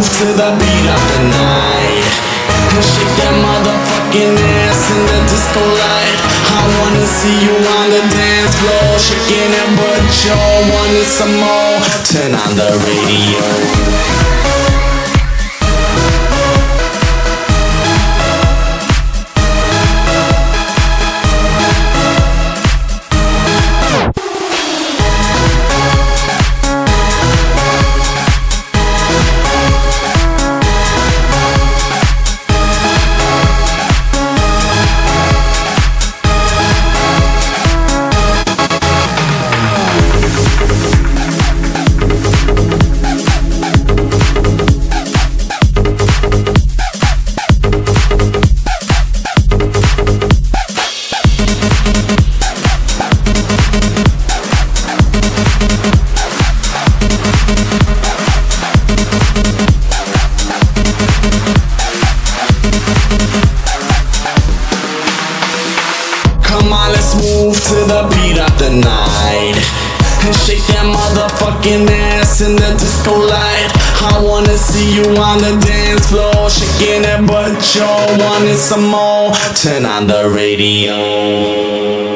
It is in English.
dance to the beat of the night. And shake that motherfucking ass in the disco light. I wanna see you on the dance floor Shaking that butt, you wanted some more. Turn on the radio. Turn on the radio.